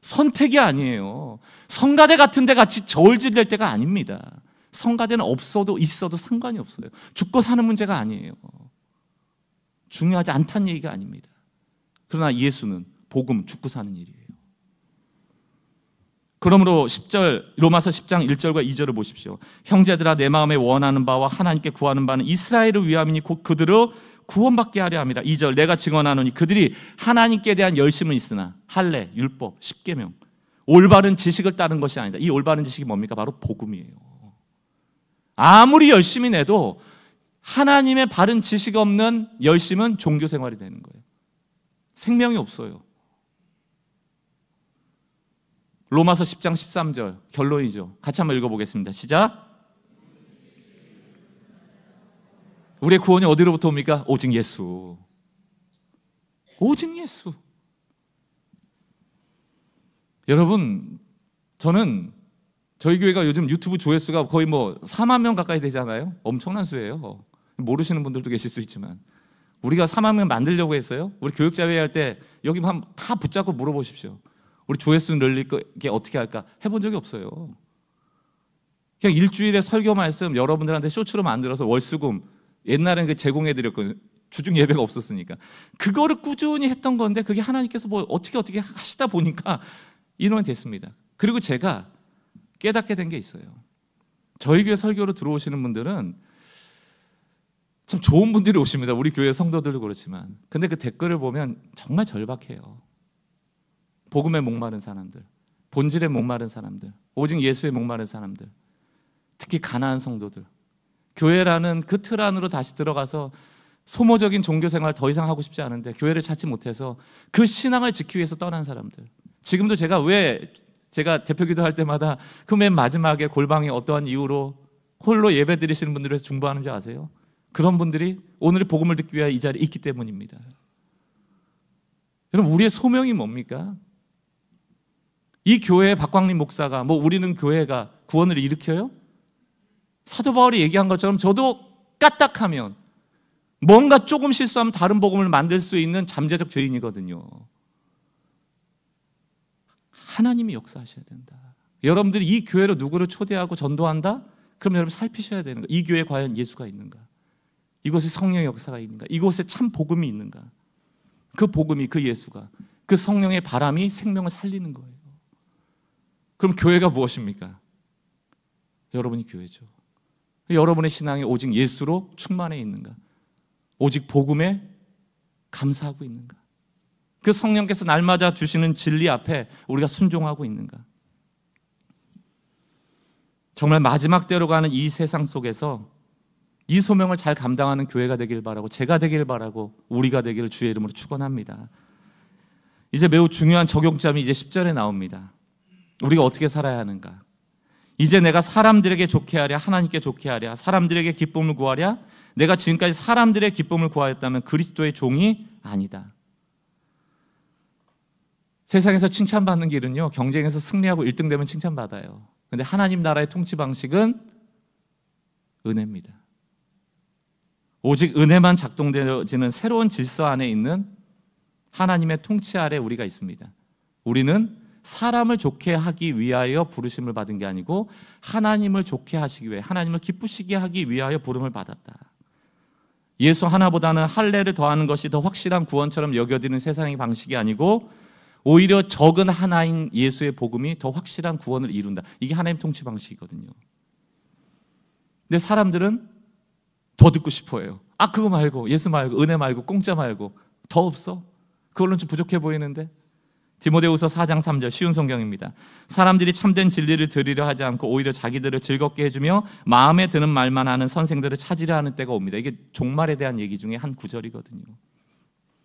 선택이 아니에요. 성가대 같은 데 같이 저울질 될 때가 아닙니다. 성가대는 없어도 있어도 상관이 없어요. 죽고 사는 문제가 아니에요. 중요하지 않다는 얘기가 아닙니다. 그러나 예수는 복음 죽고 사는 일이에요. 그러므로 10절 로마서 10장 1절과 2절을 보십시오. 형제들아 내 마음에 원하는 바와 하나님께 구하는 바는 이스라엘을 위함이니 곧 그들을 구원받게 하려 합니다. 2절 내가 증언하노니 그들이 하나님께 대한 열심은 있으나 할례, 율법, 십계명 올바른 지식을 따른 것이 아니다. 이 올바른 지식이 뭡니까? 바로 복음이에요. 아무리 열심히 내도 하나님의 바른 지식 없는 열심은 종교 생활이 되는 거예요. 생명이 없어요. 로마서 10장 13절 결론이죠. 같이 한번 읽어보겠습니다. 시작. 우리의 구원이 어디로부터 옵니까? 오직 예수. 오직 예수. 여러분, 저는 저희 교회가 요즘 유튜브 조회수가 거의 뭐 4만 명 가까이 되잖아요. 엄청난 수예요. 모르시는 분들도 계실 수 있지만. 우리가 4만 명 만들려고 했어요. 우리 교육자회 할때 여기 한번 다 붙잡고 물어보십시오. 우리 조회수 늘릴 게 어떻게 할까? 해본 적이 없어요. 그냥 일주일에 설교 말씀 여러분들한테 쇼츠로 만들어서 월수금 옛날에는 그 제공해 드렸거든요. 주중 예배가 없었으니까. 그거를 꾸준히 했던 건데 그게 하나님께서 뭐 어떻게 어떻게 하시다 보니까 인원이 됐습니다. 그리고 제가 깨닫게 된 게 있어요. 저희 교회 설교로 들어오시는 분들은 참 좋은 분들이 오십니다. 우리 교회 성도들도 그렇지만. 근데 그 댓글을 보면 정말 절박해요. 복음에 목마른 사람들, 본질에 목마른 사람들, 오직 예수에 목마른 사람들, 특히 가난한 성도들, 교회라는 그 틀 안으로 다시 들어가서 소모적인 종교 생활 더 이상 하고 싶지 않은데 교회를 찾지 못해서 그 신앙을 지키기 위해서 떠난 사람들. 지금도 제가 왜 제가 대표 기도할 때마다 그 맨 마지막에 골방에 어떠한 이유로 홀로 예배 드리시는 분들을 중보하는 줄 아세요? 그런 분들이 오늘의 복음을 듣기 위해 이 자리에 있기 때문입니다. 여러분, 우리의 소명이 뭡니까? 이 교회 박광림 목사가 뭐 우리는 교회가 구원을 일으켜요? 사도 바울이 얘기한 것처럼 저도 까딱하면 뭔가 조금 실수하면 다른 복음을 만들 수 있는 잠재적 죄인이거든요. 하나님이 역사하셔야 된다. 여러분들이 이 교회로 누구를 초대하고 전도한다? 그럼 여러분 살피셔야 되는 거예요. 이 교회에 과연 예수가 있는가? 이곳에 성령의 역사가 있는가? 이곳에 참 복음이 있는가? 그 복음이 그 예수가 그 성령의 바람이 생명을 살리는 거예요. 그럼 교회가 무엇입니까? 여러분이 교회죠. 여러분의 신앙이 오직 예수로 충만해 있는가? 오직 복음에 감사하고 있는가? 그 성령께서 날마다 주시는 진리 앞에 우리가 순종하고 있는가? 정말 마지막 때로 가는 이 세상 속에서 이 소명을 잘 감당하는 교회가 되길 바라고 제가 되길 바라고 우리가 되기를 주의 이름으로 축원합니다. 이제 매우 중요한 적용점이 이제 10절에 나옵니다. 우리가 어떻게 살아야 하는가? 이제 내가 사람들에게 좋게 하랴 하나님께 좋게 하랴 사람들에게 기쁨을 구하랴 내가 지금까지 사람들의 기쁨을 구하였다면 그리스도의 종이 아니다. 세상에서 칭찬받는 길은요 경쟁에서 승리하고 1등 되면 칭찬받아요. 근데 하나님 나라의 통치 방식은 은혜입니다. 오직 은혜만 작동되어지는 새로운 질서 안에 있는 하나님의 통치 아래 우리가 있습니다. 우리는 사람을 좋게 하기 위하여 부르심을 받은 게 아니고 하나님을 좋게 하시기 위해 하나님을 기쁘시게 하기 위하여 부름을 받았다. 예수 하나보다는 할례를 더하는 것이 더 확실한 구원처럼 여겨지는 세상의 방식이 아니고 오히려 적은 하나인 예수의 복음이 더 확실한 구원을 이룬다. 이게 하나님 통치 방식이거든요. 근데 사람들은 더 듣고 싶어 해요. 아, 그거 말고, 예수 말고, 은혜 말고, 공짜 말고, 더 없어? 그걸로는 좀 부족해 보이는데? 디모데후서 4장 3절 쉬운 성경입니다. 사람들이 참된 진리를 들으려 하지 않고 오히려 자기들을 즐겁게 해주며 마음에 드는 말만 하는 선생들을 찾으려 하는 때가 옵니다. 이게 종말에 대한 얘기 중에 한 구절이거든요.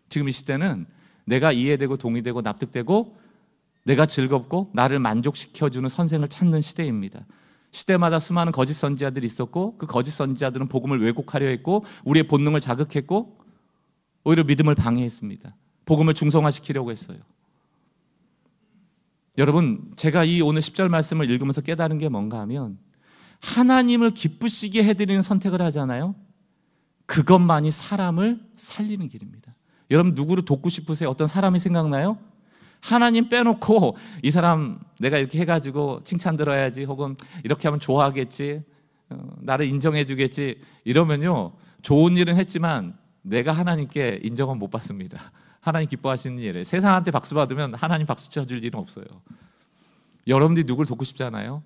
지금 이 시대는 내가 이해되고 동의되고 납득되고 내가 즐겁고 나를 만족시켜주는 선생을 찾는 시대입니다. 시대마다 수많은 거짓 선지자들이 있었고 그 거짓 선지자들은 복음을 왜곡하려 했고 우리의 본능을 자극했고 오히려 믿음을 방해했습니다. 복음을 중성화시키려고 했어요. 여러분, 제가 이 오늘 10절 말씀을 읽으면서 깨달은 게 뭔가 하면 하나님을 기쁘시게 해드리는 선택을 하잖아요. 그것만이 사람을 살리는 길입니다. 여러분, 누구를 돕고 싶으세요? 어떤 사람이 생각나요? 하나님 빼놓고 이 사람 내가 이렇게 해가지고 칭찬 들어야지 혹은 이렇게 하면 좋아하겠지 어, 나를 인정해 주겠지 이러면요 좋은 일은 했지만 내가 하나님께 인정은 못 받습니다 하나님 기뻐하시는 일에 세상한테 박수 받으면 하나님 박수 쳐줄 일은 없어요 여러분들이 누굴 돕고 싶잖아요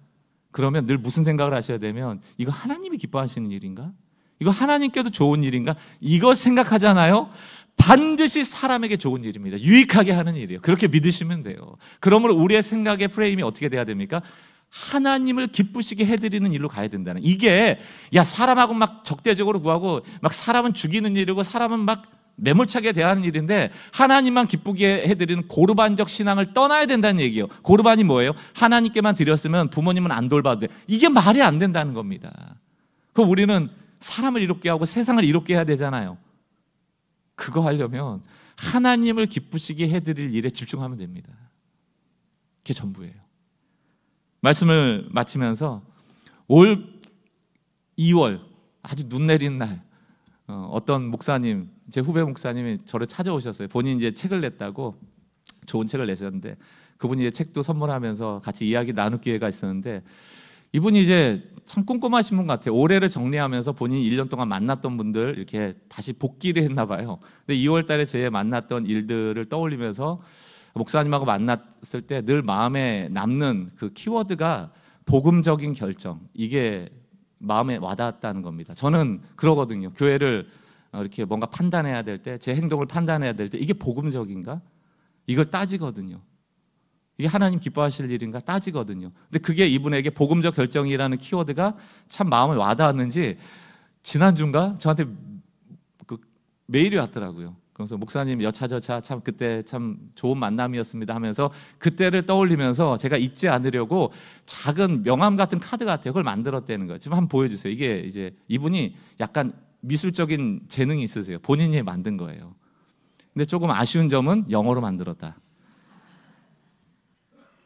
그러면 늘 무슨 생각을 하셔야 되면 이거 하나님이 기뻐하시는 일인가? 이거 하나님께도 좋은 일인가? 이거 생각하잖아요 반드시 사람에게 좋은 일입니다. 유익하게 하는 일이에요. 그렇게 믿으시면 돼요. 그러므로 우리의 생각의 프레임이 어떻게 돼야 됩니까? 하나님을 기쁘시게 해드리는 일로 가야 된다는 이게 야 사람하고 막 적대적으로 구하고 막 사람은 죽이는 일이고 사람은 막 매몰차게 대하는 일인데 하나님만 기쁘게 해드리는 고르반적 신앙을 떠나야 된다는 얘기예요. 고르반이 뭐예요? 하나님께만 드렸으면 부모님은 안 돌봐도 돼. 이게 말이 안 된다는 겁니다. 그럼 우리는 사람을 이롭게 하고 세상을 이롭게 해야 되잖아요. 그거 하려면 하나님을 기쁘시게 해드릴 일에 집중하면 됩니다. 그게 전부예요. 말씀을 마치면서 올 2월 아주 눈 내린 날 어, 어떤 목사님 제 후배 목사님이 저를 찾아오셨어요. 본인 이제 책을 냈다고 좋은 책을 내셨는데 그분이 이제 책도 선물하면서 같이 이야기 나눌 기회가 있었는데 이분이 이제 참 꼼꼼하신 분 같아요. 올해를 정리하면서 본인이 1년 동안 만났던 분들 이렇게 다시 복귀를 했나 봐요. 근데 2월 달에 제 만났던 일들을 떠올리면서 목사님하고 만났을 때 늘 마음에 남는 그 키워드가 복음적인 결정. 이게 마음에 와닿았다는 겁니다. 저는 그러거든요. 교회를 이렇게 뭔가 판단해야 될 때, 제 행동을 판단해야 될 때, 이게 복음적인가? 이걸 따지거든요. 이게 하나님 기뻐하실 일인가 따지거든요. 근데 그게 이분에게 복음적 결정이라는 키워드가 참 마음에 와닿았는지 지난주인가 저한테 그 메일이 왔더라고요. 그래서 목사님 여차저차 참 그때 참 좋은 만남이었습니다 하면서 그때를 떠올리면서 제가 잊지 않으려고 작은 명함 같은 카드 같아요. 그걸 만들었다는 거예요. 지금 한번 보여주세요. 이게 이제 이분이 약간 미술적인 재능이 있으세요. 본인이 만든 거예요. 근데 조금 아쉬운 점은 영어로 만들었다.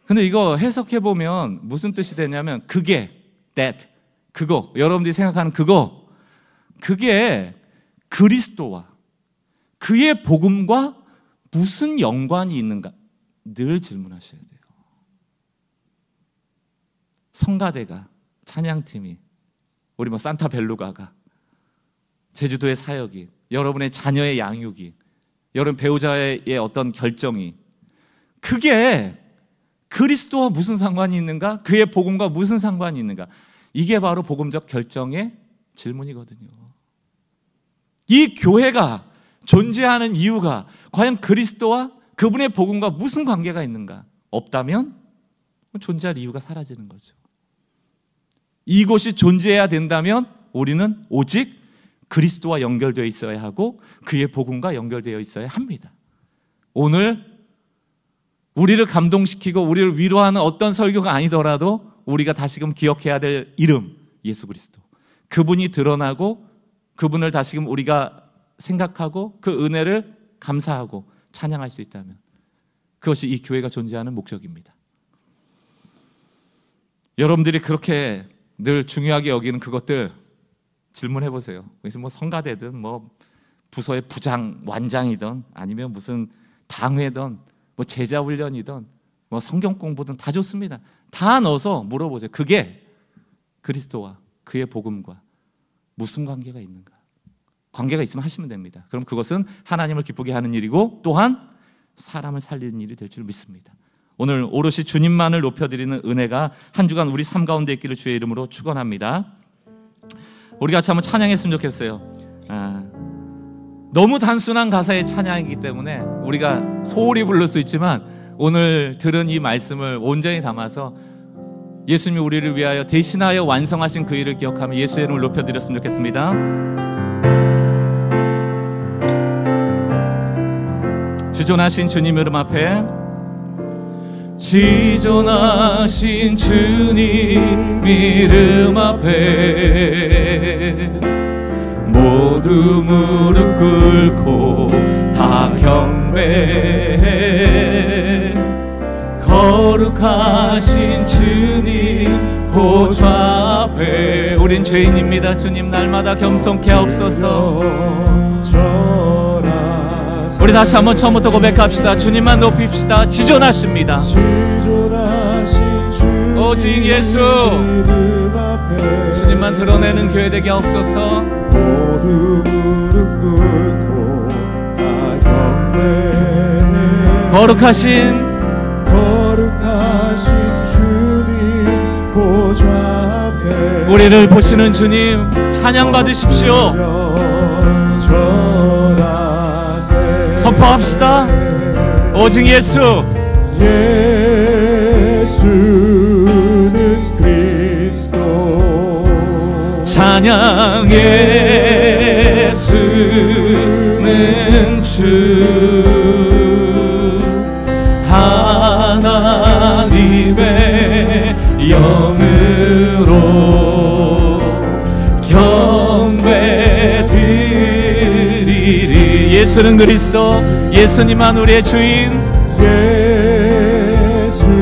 근데 이거 해석해 보면 무슨 뜻이 되냐면 그게 that 그거 여러분들이 생각하는 그거 그게 그리스도와 그의 복음과 무슨 연관이 있는가 늘 질문하셔야 돼요. 성가대가 찬양팀이 우리 뭐 산타벨루가가 제주도의 사역이 여러분의 자녀의 양육이 여러분 배우자의 어떤 결정이 그게 그리스도와 무슨 상관이 있는가? 그의 복음과 무슨 상관이 있는가? 이게 바로 복음적 결정의 질문이거든요. 이 교회가 존재하는 이유가 과연 그리스도와 그분의 복음과 무슨 관계가 있는가? 없다면 존재할 이유가 사라지는 거죠. 이곳이 존재해야 된다면 우리는 오직 그리스도와 연결되어 있어야 하고 그의 복음과 연결되어 있어야 합니다. 오늘 우리를 감동시키고 우리를 위로하는 어떤 설교가 아니더라도 우리가 다시금 기억해야 될 이름 예수 그리스도. 그분이 드러나고 그분을 다시금 우리가 생각하고 그 은혜를 감사하고 찬양할 수 있다면 그것이 이 교회가 존재하는 목적입니다. 여러분들이 그렇게 늘 중요하게 여기는 그것들 질문해 보세요. 그래서 뭐 성가대든 뭐 부서의 부장 완장이든 아니면 무슨 당회든 뭐 제자 훈련이든 뭐 성경 공부든 다 좋습니다. 다 넣어서 물어보세요. 그게 그리스도와 그의 복음과 무슨 관계가 있는가? 관계가 있으면 하시면 됩니다. 그럼 그것은 하나님을 기쁘게 하는 일이고 또한 사람을 살리는 일이 될 줄 믿습니다. 오늘 오롯이 주님만을 높여드리는 은혜가 한 주간 우리 삶 가운데 있기를 주의 이름으로 축원합니다. 우리 같이 한번 찬양했으면 좋겠어요. 아, 너무 단순한 가사의 찬양이기 때문에 우리가 소홀히 부를 수 있지만 오늘 들은 이 말씀을 온전히 담아서 예수님이 우리를 위하여 대신하여 완성하신 그 일을 기억하며 예수의 이름을 높여드렸으면 좋겠습니다. 지존하신 주님 이름 앞에 지존하신 주님 이름 앞에 모두 무릎 꿇고 다 경배해 거룩하신 주님 보좌 앞에 우린 죄인입니다. 주님 날마다 겸손케 하옵소서 우리 다시 한번 처음부터 고백합시다. 주님만 높입시다. 지존하십니다. 오직 예수. 주님만 드러내는 교회 되게 하옵소서. 거룩하신 거룩하신 주님 보좌 앞에 우리를 보시는 주님 찬양 받으십시오 선포합시다. 오직 예수. 예수는 그리스도. 찬양 예수는 주. 하나님의 영으로 예수는 그리스도 예수님만 우리의 주인. 예수는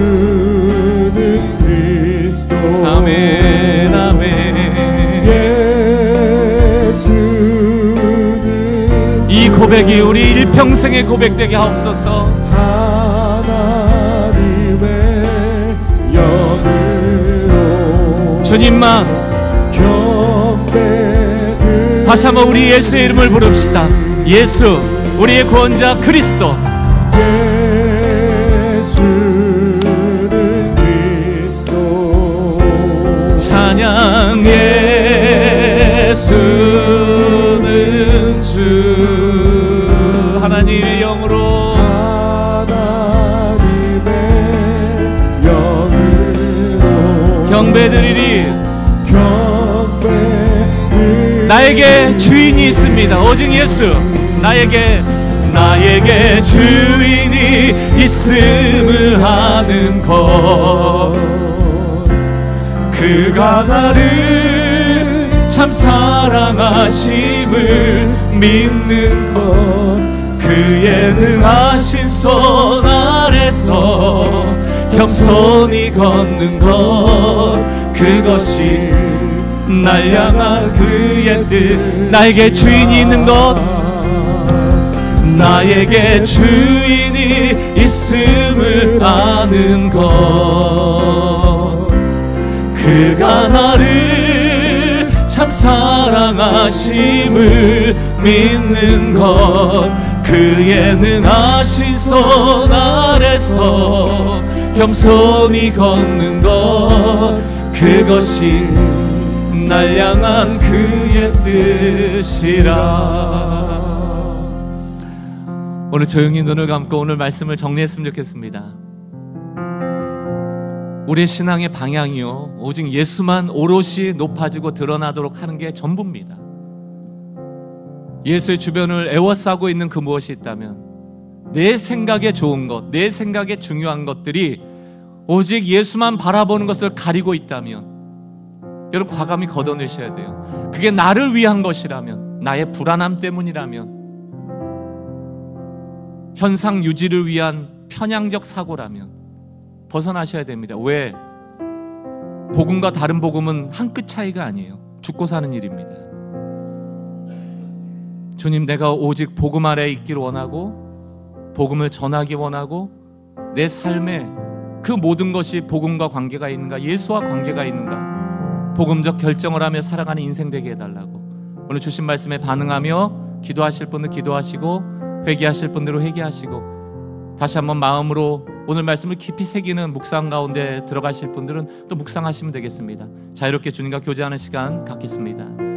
그리스도. 아멘 아멘. 예수는 이 고백이 우리 일평생의 고백되게 하옵소서. 하나님의 영으로. 주님만 다시 한번 우리 예수의 이름을 부릅시다. 예수 우리의 구원자 그리스도. 예수는 그리스도. 찬양 예수는 주. 하나님의 영으로. 하나님의 영으로 경배드리리 나에게 주인이 있습니다. 오직 예수. 나에게 나에게 주인이 있음을 아는 것. 그가 나를 참 사랑하심을 믿는 것. 그의 능하신 손 아래서 겸손히 걷는 것. 그것이 날 향한 그의 뜻 나에게 주인이 있는 것. 나에게 주인이 있음을 아는 것. 그가 나를 참 사랑하심을 믿는 것. 그의 능하신 손 아래서 겸손히 걷는 것. 그것이 날 향한 그의 뜻이라 오늘 조용히 눈을 감고 오늘 말씀을 정리했으면 좋겠습니다. 우리의 신앙의 방향이요 오직 예수만 오롯이 높아지고 드러나도록 하는 게 전부입니다. 예수의 주변을 애워싸고 있는 그 무엇이 있다면 내 생각에 좋은 것, 내 생각에 중요한 것들이 오직 예수만 바라보는 것을 가리고 있다면 여러분 과감히 걷어내셔야 돼요. 그게 나를 위한 것이라면 나의 불안함 때문이라면 현상 유지를 위한 편향적 사고라면 벗어나셔야 됩니다. 왜? 복음과 다른 복음은 한 끗 차이가 아니에요. 죽고 사는 일입니다. 주님, 내가 오직 복음 아래 있기를 원하고, 복음을 전하기 원하고, 내 삶에 그 모든 것이 복음과 관계가 있는가, 예수와 관계가 있는가, 복음적 결정을 하며 살아가는 인생 되게 해달라고. 오늘 주신 말씀에 반응하며 기도하실 분은 기도하시고, 회개하실 분들은 회개하시고, 다시 한번 마음으로 오늘 말씀을 깊이 새기는 묵상 가운데 들어가실 분들은 또 묵상하시면 되겠습니다. 자유롭게 주님과 교제하는 시간 갖겠습니다.